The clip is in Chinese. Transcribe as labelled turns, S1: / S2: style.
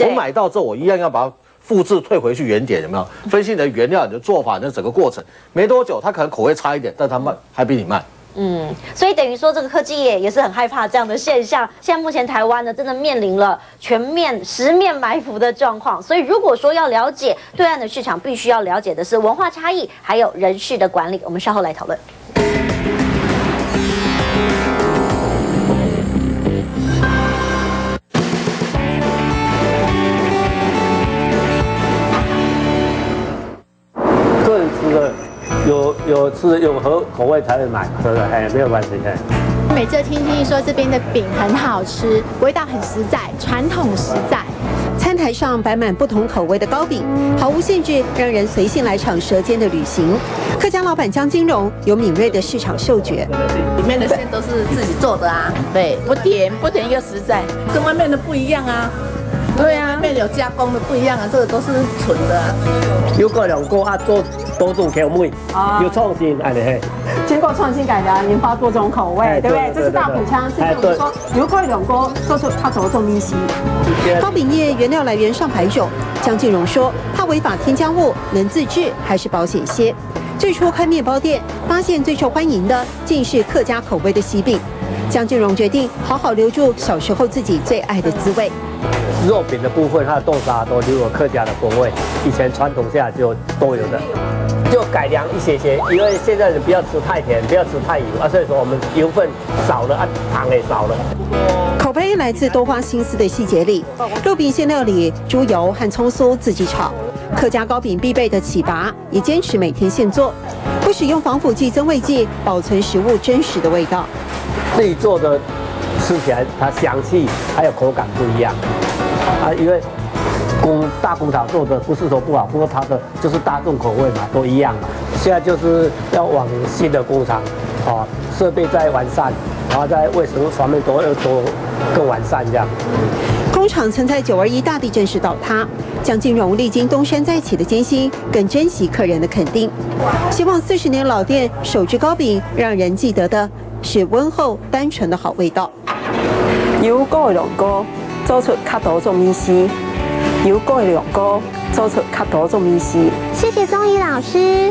S1: 我买到之后，我一样要把它复制退回去原点，有没有？分析你的原料、你的做法、你的整个过程，没多久，它可能口味差一点，但它卖还比你慢。
S2: 嗯，所以等于说这个科技业也是很害怕这样的现象。现在目前台湾呢，真的面临了全面十面埋伏的状况。所以如果说要了解对岸的市场，必须要了解的是文化差异，还有人事的管理。我们稍后来讨论。
S3: 个人吃的有有吃有合口味才会买，对不对？哎，没有关系，哎。
S4: 每次听听说这边的饼很好吃，味道很实在，传统实在。
S5: 餐台上摆满不同口味的糕饼，毫无限制，让人随性来场舌尖的旅行。客家老板江金荣有敏锐的市场嗅觉，
S6: 里面的馅都是自己做的啊，对，不甜不甜又实在，跟外面的不一样啊。对啊，面有加工的不一样啊，这个都是纯的。
S3: 有过两个啊，做多种口味，有创新，哎嘿。
S7: 经过创新改良，研发多种口味，对不对？这是大埔腔，是我们说油锅两锅做出它多种米稀。
S5: 糕饼业原料来源上百种，江静荣说，怕违法添加物，能自制还是保险些。最初开面包店，发现最受欢迎的竟是客家口味的喜饼。江俊荣决定好好留住小时候自己最爱的滋味。
S3: 肉饼的部分，它的豆沙都留有客家的风味，以前传统下就都有的，就改良一些些，因为现在人不要吃太甜，不要吃太油啊，所以说我们油分少了啊，糖也少了。
S5: 来自多花心思的细节里，肉饼馅料里猪油和葱酥自己炒，客家糕饼必备的起拔也坚持每天现做，不使用防腐剂、增味剂，保存食物真实的味道。
S3: 自己做的吃起来它香气还有口感不一样。啊，因为工大工厂做的不是说不好，不过它的就是大众口味嘛，都一样嘛。现在就是要往新的工厂，啊，设备在完善，然后在卫生方面都要多更完善这样。
S5: 工厂曾在九二一大地震时倒塌，江金荣历经东山再起的艰辛，更珍惜客人的肯定。希望四十年老店手制糕饼，让人记得的是温厚单纯的好味道。
S7: 有高两个。做出较多种米丝，有过两个做出较多种米丝。
S4: 谢谢钟怡老师。